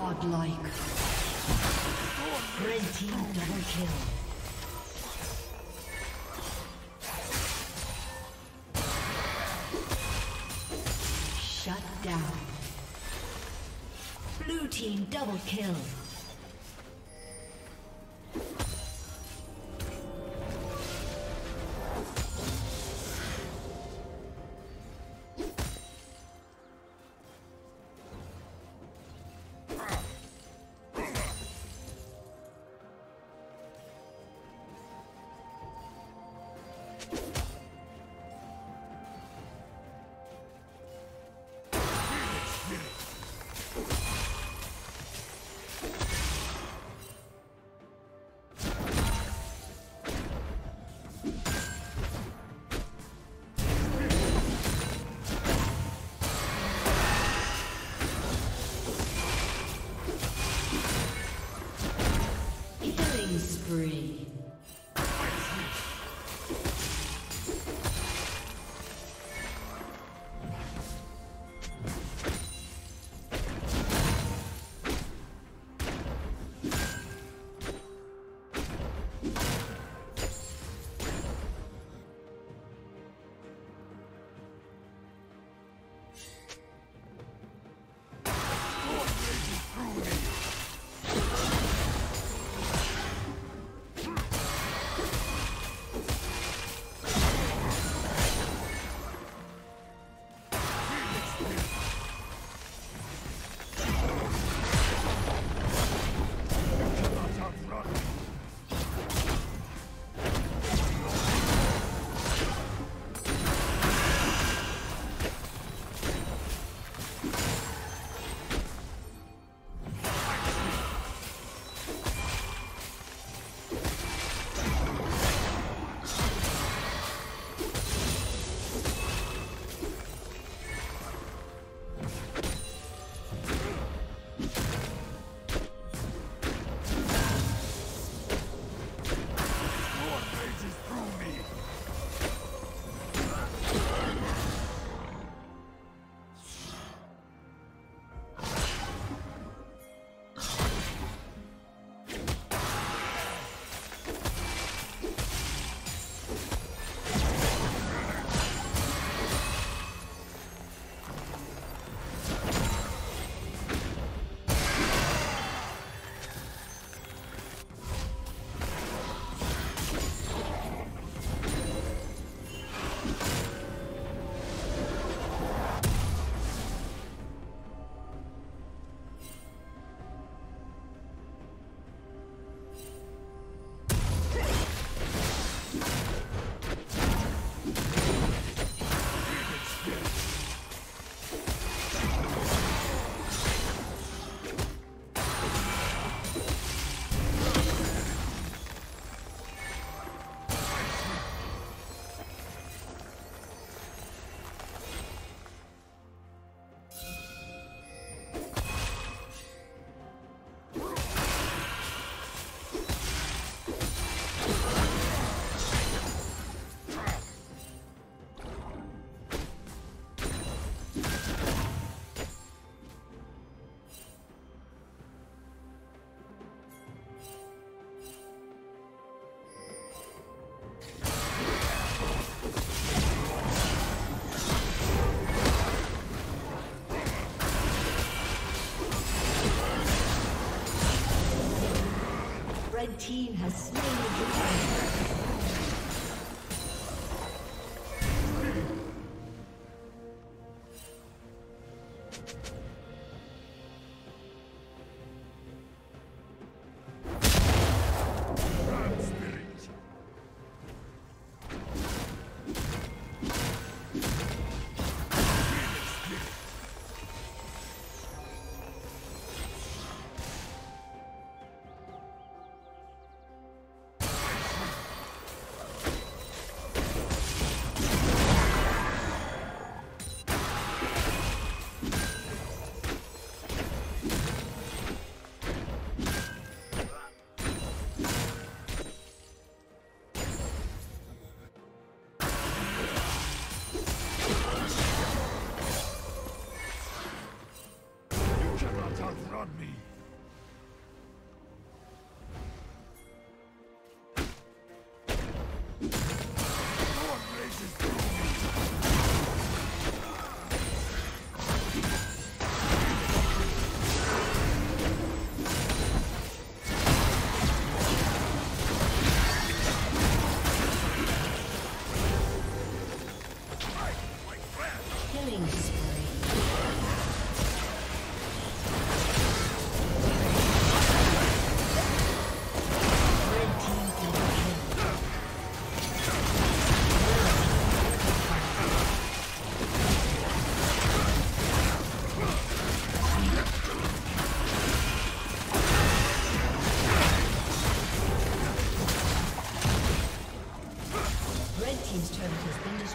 Godlike. Red team double kill. Shut down. Blue team double kill. team has slain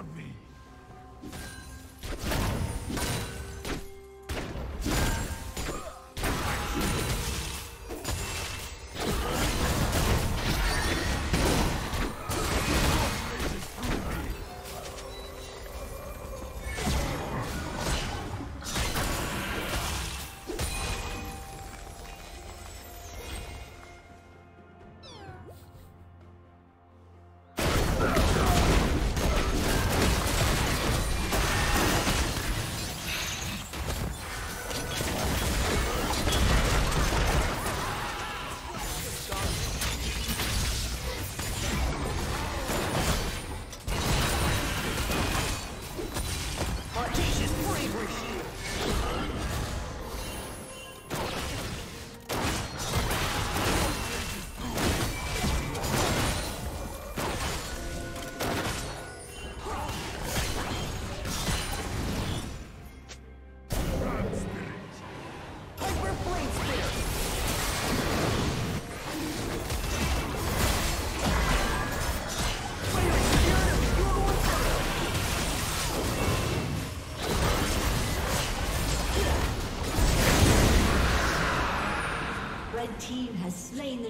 on me. Or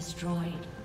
destroyed.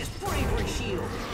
precious bravery shield.